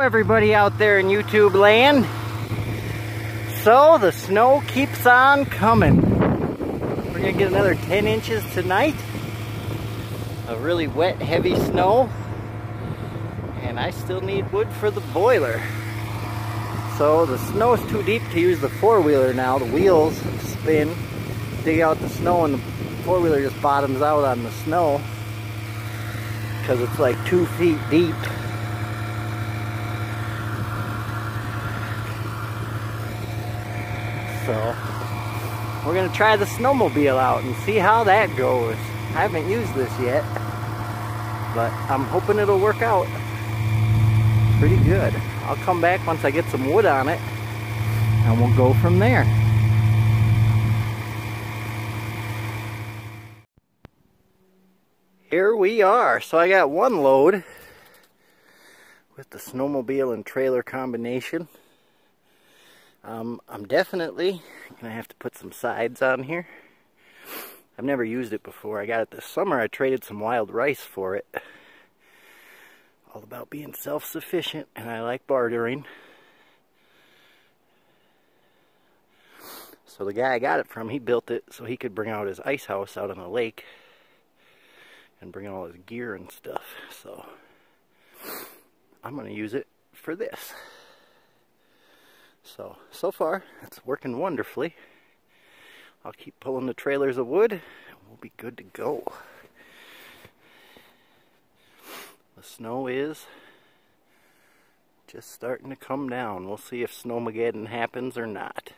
Everybody out there in YouTube land. So the snow keeps on coming. We're gonna get another 10 inches tonight of really wet, heavy snow. And I still need wood for the boiler. So the snow is too deep to use the four-wheeler now. The wheels spin, dig out the snow, and the four-wheeler just bottoms out on the snow because it's like two feet deep. So we're gonna try the snowmobile out and see how that goes. I haven't used this yet, but I'm hoping it'll work out pretty good. I'll come back once I get some wood on it and we'll go from there. Here we are. So I got one load with the snowmobile and trailer combination. Um, I'm definitely going to have to put some sides on here. I've never used it before. I got it this summer. I traded some wild rice for it. All about being self-sufficient, and I like bartering. So the guy I got it from, he built it so he could bring out his ice house out on the lake and bring all his gear and stuff. So I'm going to use it for this. So, so far, it's working wonderfully. I'll keep pulling the trailers of wood, and we'll be good to go. The snow is just starting to come down. We'll see if Snowmageddon happens or not.